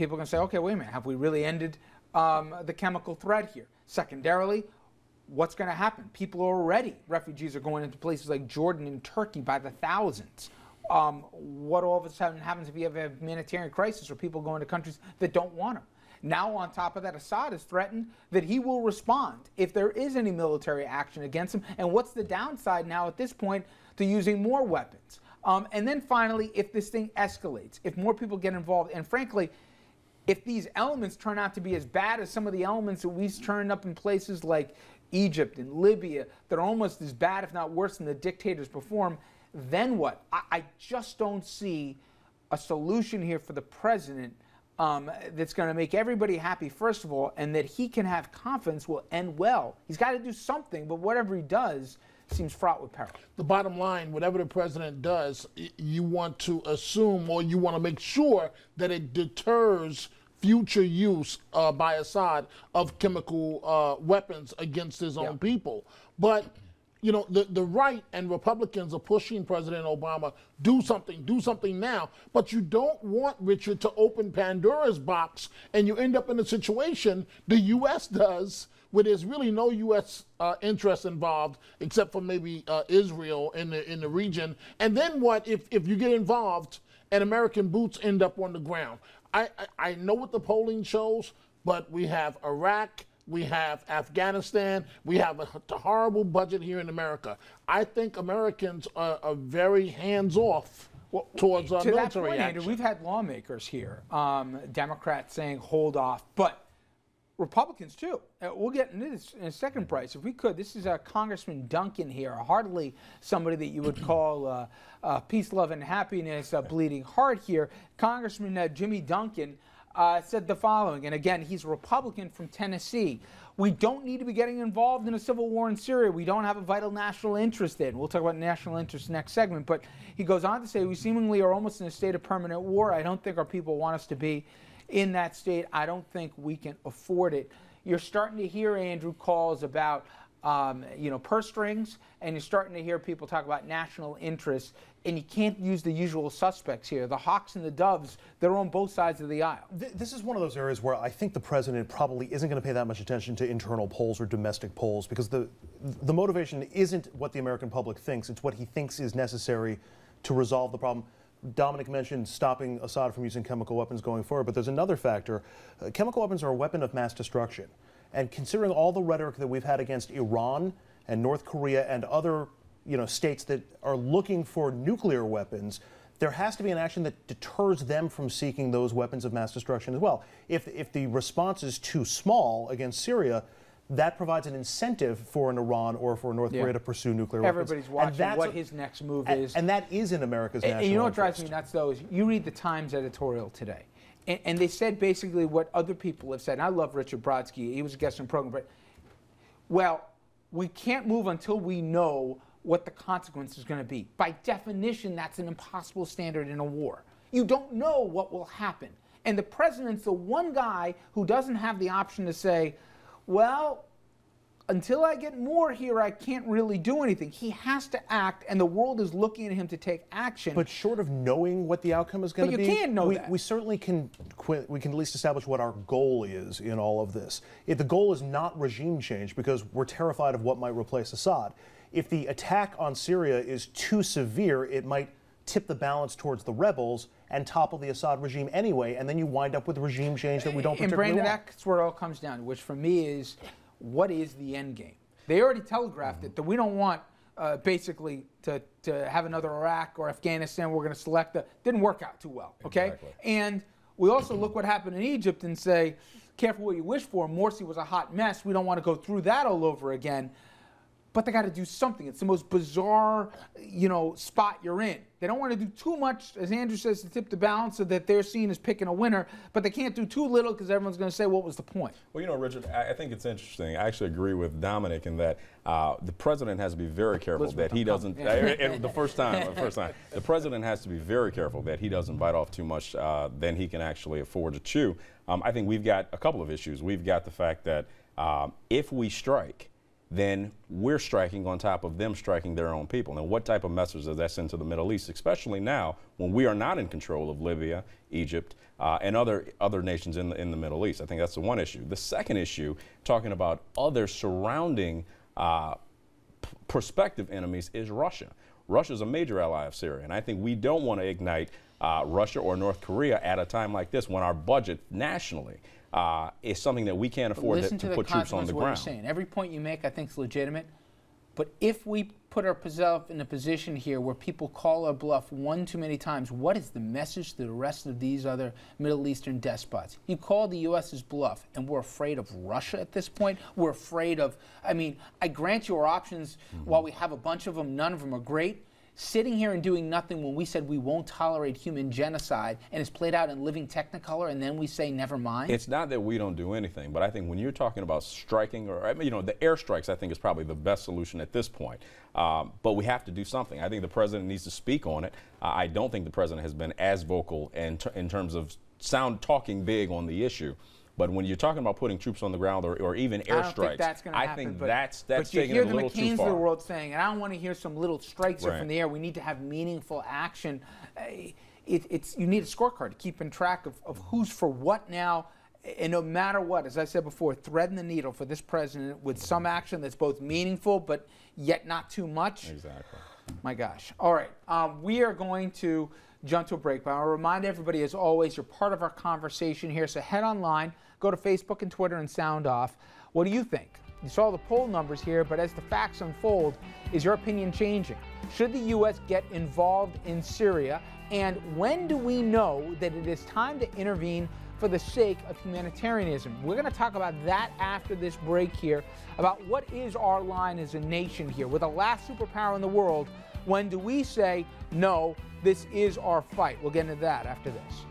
people can say, okay, wait a minute, have we really ended um, the chemical threat here? Secondarily, what's going to happen? People are already, refugees are going into places like Jordan and Turkey by the thousands. Um, what all of a sudden happens if you have a humanitarian crisis or people going to countries that don't want them? Now, on top of that, Assad has threatened that he will respond if there is any military action against him. And what's the downside now at this point to using more weapons? Um, and then finally, if this thing escalates, if more people get involved, and frankly, if these elements turn out to be as bad as some of the elements that we've turned up in places like Egypt and Libya that are almost as bad, if not worse, than the dictators perform, then what? I, I just don't see a solution here for the president um, that's going to make everybody happy, first of all, and that he can have confidence will end well. He's got to do something, but whatever he does seems fraught with peril. The bottom line, whatever the president does, you want to assume or you want to make sure that it deters future use uh, by Assad of chemical uh, weapons against his own yeah. people. But you know, the, the right and Republicans are pushing President Obama, do something, do something now. But you don't want Richard to open Pandora's box and you end up in a situation the U.S. does where there's really no U.S. Uh, interest involved except for maybe uh, Israel in the, in the region. And then what if, if you get involved and American boots end up on the ground? I, I, I know what the polling shows, but we have Iraq we have Afghanistan, we have a, horrible budget here in America. I think Americans are, are very hands off. Well, towards uh, to military that point, action. Andrew, we've had lawmakers here, um, Democrats saying hold off, but Republicans too. Uh, we'll get into this in a second, Brice, if we could. This is uh, Congressman Duncan here, hardly somebody that you would call uh, uh peace, love, and happiness, bleeding heart here. Congressman uh, Jimmy Duncan uh, said the following, and again, he's a Republican from Tennessee. We don't need to be getting involved in a civil war in Syria. We don't have a vital national interest in. We'll talk about national interest next segment. But he goes on to say, we seemingly are almost in a state of permanent war. I don't think our people want us to be in that state. I don't think we can afford it. You're starting to hear, Andrew, calls about um, you know, purse strings, and you're starting to hear people talk about national interests, and you can't use the usual suspects here. The hawks and the doves, they're on both sides of the aisle. This is one of those areas where I think the president probably isn't going to pay that much attention to internal polls or domestic polls because the, the motivation isn't what the American public thinks, it's what he thinks is necessary to resolve the problem. Dominic mentioned stopping Assad from using chemical weapons going forward, but there's another factor. Uh, chemical weapons are a weapon of mass destruction. And considering all the rhetoric that we've had against Iran and North Korea and other you know, states that are looking for nuclear weapons, there has to be an action that deters them from seeking those weapons of mass destruction as well. If, if the response is too small against Syria, that provides an incentive for an Iran or for North yeah. Korea to pursue nuclear Everybody's weapons. Everybody's watching what his next move and, is. And that is in America's and, national And you know what drives me nuts, though, is you read the Times editorial today. And, and, they said basically what other people have said. And I love Richard Brodsky. He was a guest on the program. But, well, we can't move until we know what the consequence is going to be. By definition, that's an impossible standard in a war. You don't know what will happen. And the president's the one guy who doesn't have the option to say, well, until I get more here, I can't really do anything. He has to act, and the world is looking at him to take action. But short of knowing what the outcome is going to be, you can't know we, that. we certainly can we can at least establish what our goal is in all of this. If the goal is not regime change, because we're terrified of what might replace Assad. If the attack on Syria is too severe, it might tip the balance towards the rebels and topple the Assad regime anyway, and then you wind up with regime change that we don't particularly and Brandon, want. that's where it all comes down, which for me is what is the end game? They already telegraphed mm-hmm. it that we don't want uh, basically to, to have another Iraq or Afghanistan. We're going to select the. Didn't work out too well. Okay, exactly. and we also look what happened in Egypt and say, careful what you wish for. Morsi was a hot mess. We don't want to go through that all over again but they got to do something. It's the most bizarre, you know, spot you're in. They don't want to do too much, as Andrew says, to tip the balance so that they're seen as picking a winner, but they can't do too little because everyone's going to say, what was the point? Well, you know, Richard, I think it's interesting. I actually agree with Dominic in that uh, the president has to be very careful Elizabeth, that he doesn't, yeah. the first time, the first time, the president has to be very careful that he doesn't bite off too much uh, than he can actually afford to chew. Um, I think we've got a couple of issues. We've got the fact that um, if we strike, then we're striking on top of them striking their own people. And what type of message does that send to the Middle East, especially now when we are not in control of Libya, Egypt, uh, and other other nations in the in the Middle East? I think that's the one issue. The second issue, talking about other surrounding uh, prospective enemies, is Russia. Russia is a major ally of Syria, and I think we don't want to ignite uh, Russia or North Korea at a time like this when our budget nationally uh, is something that we can't afford to, to, put troops on the ground. Saying. Every point you make, I think, is legitimate. But if we put ourselves in a position here where people call our bluff one too many times, what is the message to the rest of these other Middle Eastern despots? You call the U.S.'s bluff, and we're afraid of Russia at this point. We're afraid of, I mean, I grant you our options, mm-hmm. while we have a bunch of them, none of them are great sitting here and doing nothing when we said we won't tolerate human genocide and it's played out in living technicolor and then we say never mind? It's not that we don't do anything, but I think when you're talking about striking or, you know, the airstrikes, I think is probably the best solution at this point. Um, but we have to do something. I think the president needs to speak on it. Uh, I don't think the president has been as vocal in, in terms of sound talking big on the issue. But when you're talking about putting troops on the ground or, or even airstrikes, that's I happen, think but, that's that's but you taking hear it a little the McCain's of the world saying, and I don't want to hear some little strikes right. from the air. We need to have meaningful action. Uh, it, it's you need a scorecard to keep in track of, of who's for what now. And no matter what, as I said before, threading the needle for this president with some action that's both meaningful but yet not too much. Exactly. My gosh. All right. Um, we are going to jump to a break, but I'll remind everybody, as always, you're part of our conversation here. So head online Go to Facebook and Twitter and sound off. What do you think? You saw the poll numbers here, but as the facts unfold, is your opinion changing? Should the U.S. get involved in Syria? And when do we know that it is time to intervene for the sake of humanitarianism? We're going to talk about that after this break here, about what is our line as a nation here. We're the last superpower in the world. When do we say, no, this is our fight? We'll get into that after this.